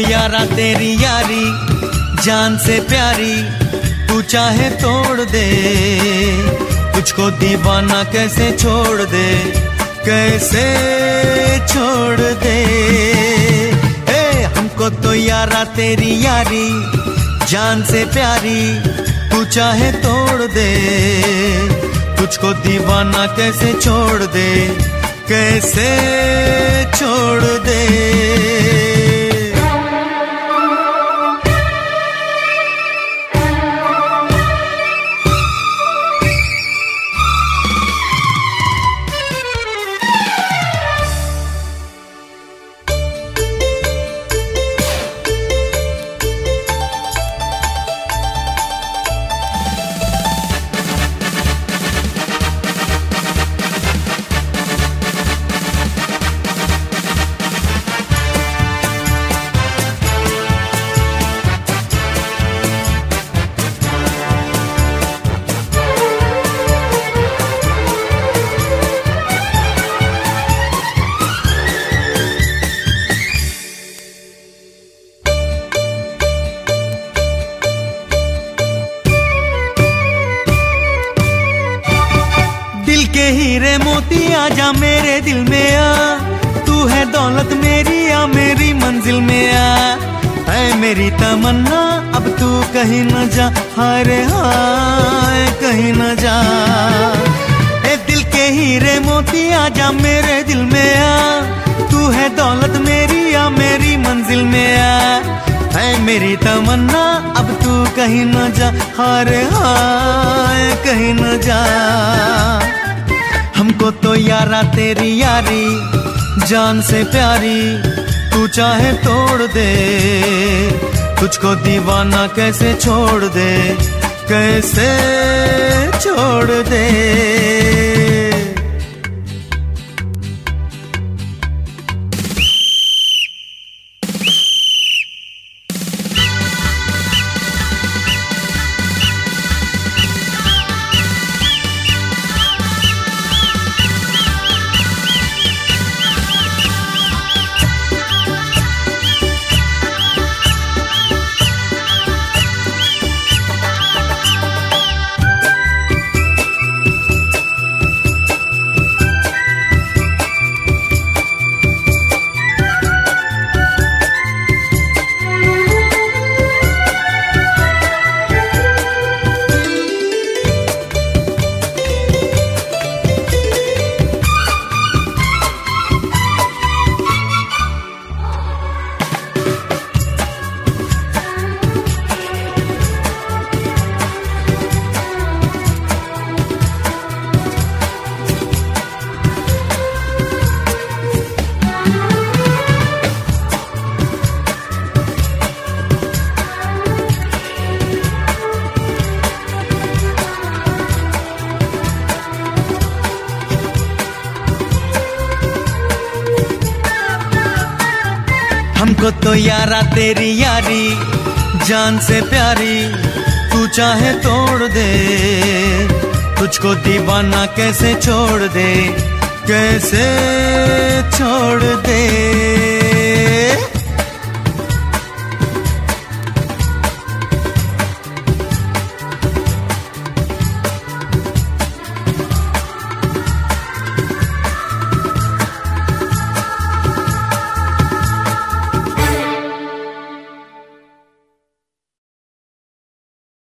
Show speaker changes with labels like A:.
A: यारा तेरी यारी जान से प्यारी तू चाहे तोड़ दे। तुझको दीवाना कैसे छोड़ दे कैसे छोड़ दे? ए, हमको तो यारा तेरी यारी जान से प्यारी तू चाहे तोड़ दे। तुझको दीवाना कैसे छोड़ दे कैसे छोड़ दे? के हीरे मोती आजा मेरे दिल में आ। तू है दौलत मेरी, आ मेरी मंजिल में आ। है मेरी तमन्ना, अब तू कहीं न जा। हाय रे हाय, कहीं न जा। ए दिल के हीरे मोती आजा मेरे दिल में आ। तू है दौलत मेरी, आ मेरी मंजिल में आ। है मेरी तमन्ना, अब तू कहीं न जा। हाय रे हाय, कहीं न जा। हमको तो यारा तेरी यारी, जान से प्यारी, तू चाहे तोड़ दे। तुझको दीवाना कैसे छोड़ दे, कैसे छोड़ दे? हमको तो यारा तेरी यारी, जान से प्यारी, तू चाहे तोड़ दे। तुझको दीवाना कैसे छोड़ दे, कैसे छोड़ दे?